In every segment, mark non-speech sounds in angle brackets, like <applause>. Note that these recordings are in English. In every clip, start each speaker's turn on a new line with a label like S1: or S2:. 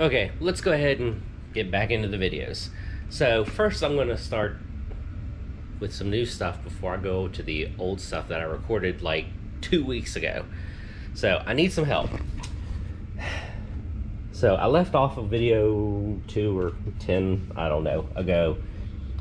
S1: Okay, let's go ahead and get back into the videos. So first I'm gonna start with some new stuff before I go to the old stuff that I recorded like two weeks ago. So I need some help. <sighs> So I left off a video two or 10, I don't know, ago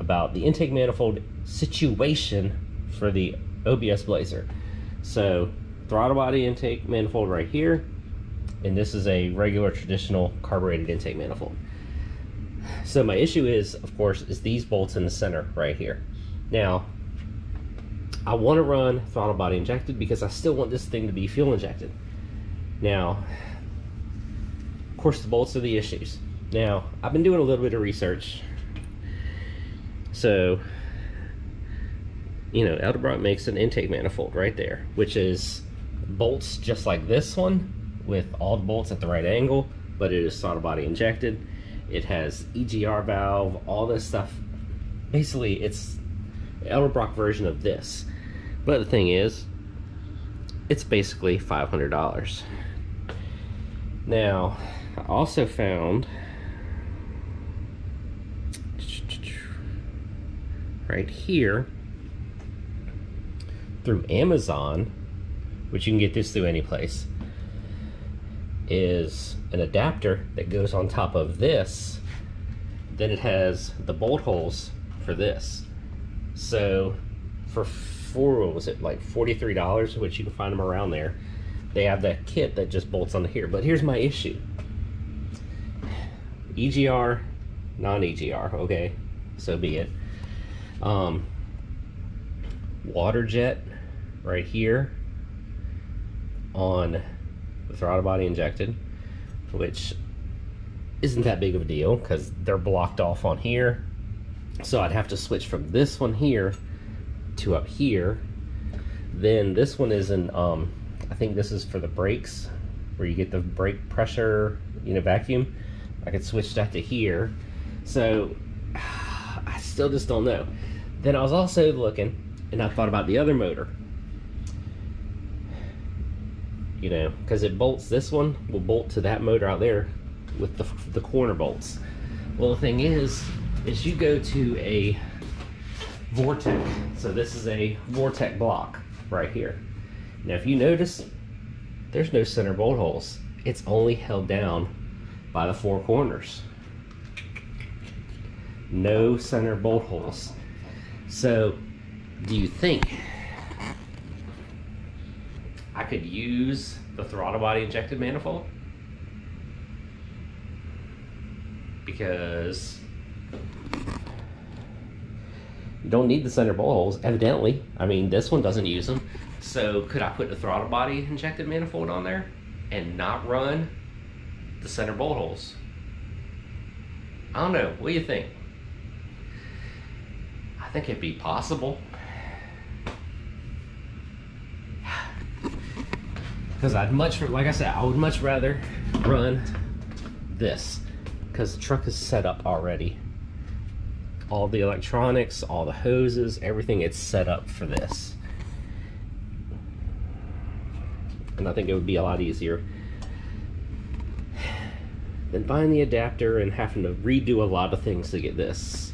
S1: about the intake manifold situation for the OBS Blazer. So throttle body intake manifold right here, and this is a regular traditional carbureted intake manifold. So my issue is, of course, is these bolts in the center right here. Now, I want to run throttle body injected because I still want this thing to be fuel injected. Now, of course, the bolts are the issues. Now, I've been doing a little bit of research. So, you know, Edelbrock makes an intake manifold right there, which is bolts just like this one with all the bolts at the right angle, but it is throttle body injected. It has EGR valve, all this stuff. Basically, it's Edelbrock version of this. But the thing is, it's basically $500. Now, I also found right here through Amazon, which you can get this through any place, is an adapter that goes on top of this. Then it has the bolt holes for this. So for four, was it like $43, which you can find them around there, they have that kit that just bolts onto here. But here's my issue. EGR, non-EGR, okay, so be it. Um, water jet right here on throttle body injected, which isn't that big of a deal because they're blocked off on here. So I'd have to switch from this one here to up here. Then this one is in, um, I think this is for the brakes where you get the brake pressure, you know, vacuum. I could switch that to here. So <sighs> I still just don't know. Then I was also looking and I thought about the other motor. You know, because it bolts, this one will bolt to that motor out there with the, the corner bolts. Well, the thing is, is you go to a Vortec. So this is a Vortec block right here. Now, if you notice, there's no center bolt holes. It's only held down by the four corners. No center bolt holes. So, do you think I could use the throttle body injected manifold? Because you don't need the center bolt holes, evidently. I mean, this one doesn't use them. So could I put the throttle body injected manifold on there and not run the center bolt holes? I don't know. What do you think? I think it'd be possible. Because I'd much, like I said, I would much rather run this because the truck is set up already. All the electronics, all the hoses, everything, it's set up for this. And I think it would be a lot easier than buying the adapter and having to redo a lot of things to get this.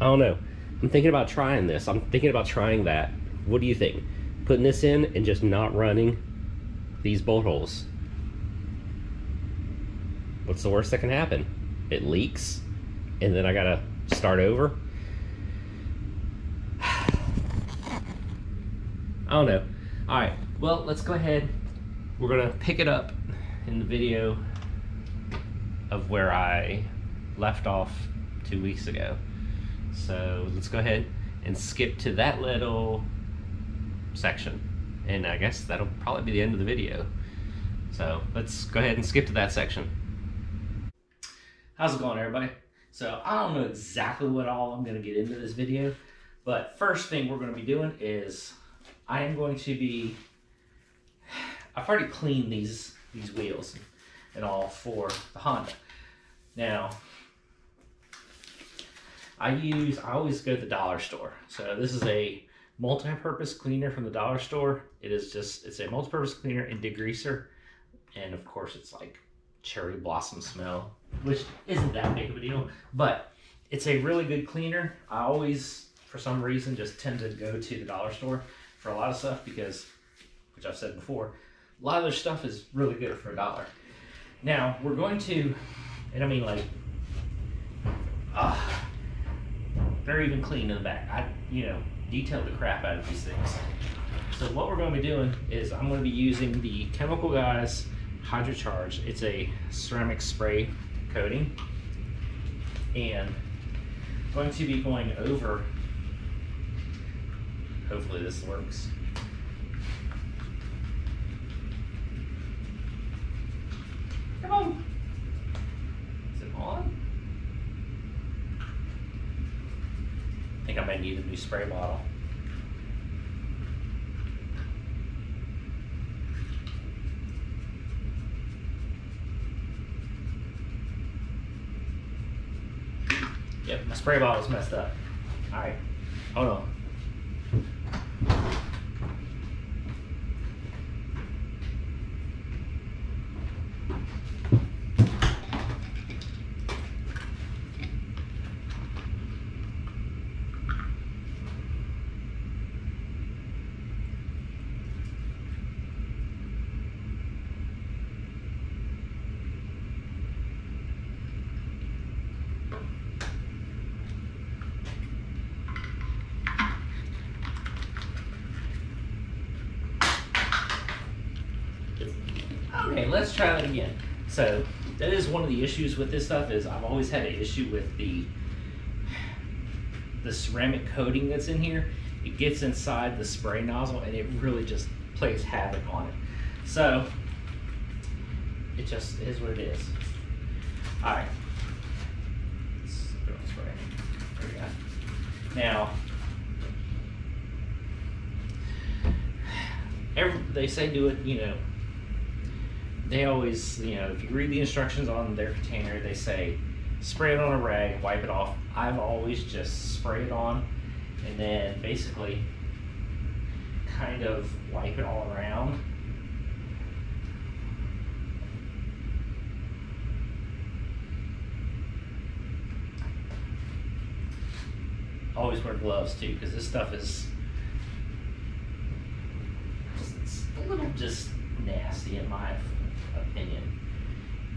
S1: I don't know. I'm thinking about trying this. I'm thinking about trying that. What do you think? Putting this in and just not running these bolt holes. What's the worst that can happen? It leaks, and then I gotta start over. <sighs> I don't know. All right, well, let's go ahead. We're gonna pick it up in the video of where I left off two weeks ago. So let's go ahead and skip to that little section. And I guess that'll probably be the end of the video. So let's go ahead and skip to that section. How's it going everybody? So I don't know exactly what all I'm gonna get into this video, but first thing we're gonna be doing is I am going to be, I've already cleaned these, these wheels and all for the Honda. Now, I use, I always go to the dollar store. So this is a multi-purpose cleaner from the dollar store. It is just, it's a multi-purpose cleaner and degreaser. And of course it's like cherry blossom smell, which isn't that big of a deal, but it's a really good cleaner. I always, for some reason, just tend to go to the dollar store for a lot of stuff because, which I've said before, a lot of their stuff is really good for a dollar. Now, we're going to, and I mean like, ah, they're even clean in the back. I, you know, detailed the crap out of these things. So what we're going to be doing is I'm going to be using the Chemical Guys HydroCharge. It's a ceramic spray coating. And I'm going to be going over, hopefully this works. Come on. Is it on? I might need a new spray bottle. Yep, my spray bottle's messed up. Alright, hold on. Okay, let's try that again. So that is one of the issues with this stuff is I've always had an issue with the the ceramic coating that's in here. It gets inside the spray nozzle and it really just plays havoc on it. So it just is what it is. All right. Now, every, they say do it, you know, they always, you know, if you read the instructions on their container, they say spray it on a rag, wipe it off. I've always just spray it on and then basically kind of wipe it all around. Always wear gloves too, because this stuff is just, a little just nasty in my opinion.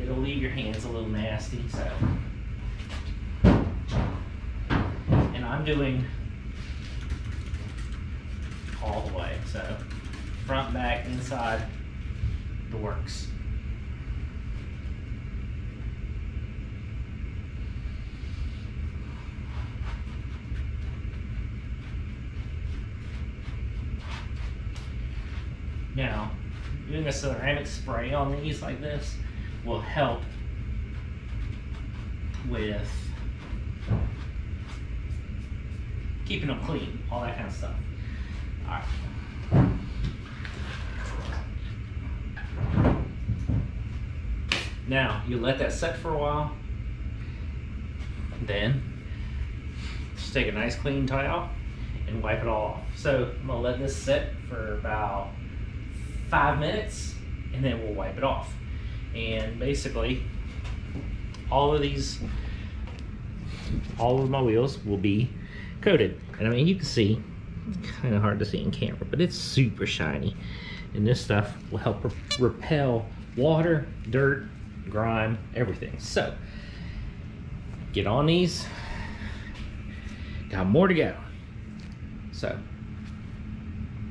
S1: It'll leave your hands a little nasty, so. And I'm doing all the way, so front, back, inside, the works. Now, doing a ceramic spray on these like this will help with keeping them clean, all that kind of stuff. All right. Now, you let that set for a while. Then, just take a nice clean towel and wipe it all off. So, I'm gonna let this sit for about five minutes and then we'll wipe it off. And basically, all of these, all of my wheels will be coated. And I mean, you can see, it's kind of hard to see in camera, but it's super shiny. And this stuff will help repel water, dirt, grime, everything. So, get on these. Got more to go. So,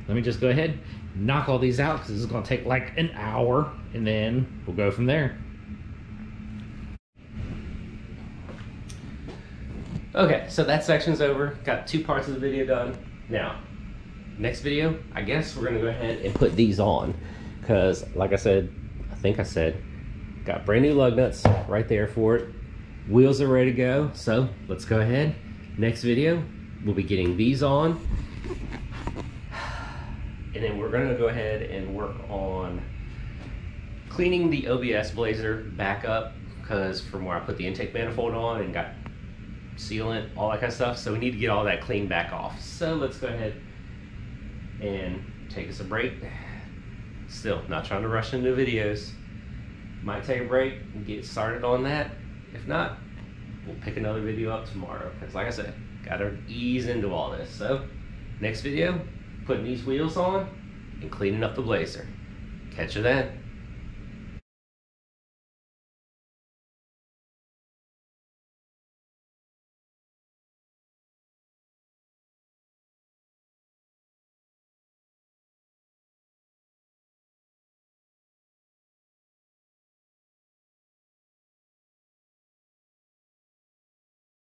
S1: let me just go ahead knock all these out because this is going to take like an hour and then we'll go from there. Okay, so that section's over. Got two parts of the video done. Now, next video, I guess we're gonna go ahead and put these on because like I said, I think I said, got brand new lug nuts right there for it. Wheels are ready to go. So let's go ahead. Next video, we'll be getting these on and then we're gonna go ahead and work on cleaning the OBS blazer back up because from where I put the intake manifold on and got sealant, all that kind of stuff. So we need to get all that clean back off. So let's go ahead and take us a break. Still not trying to rush into videos. Might take a break and get started on that. If not, we'll pick another video up tomorrow. Because like I said, gotta ease into all this. So next video, putting these wheels on and cleaning up the Blazer. Catch you then.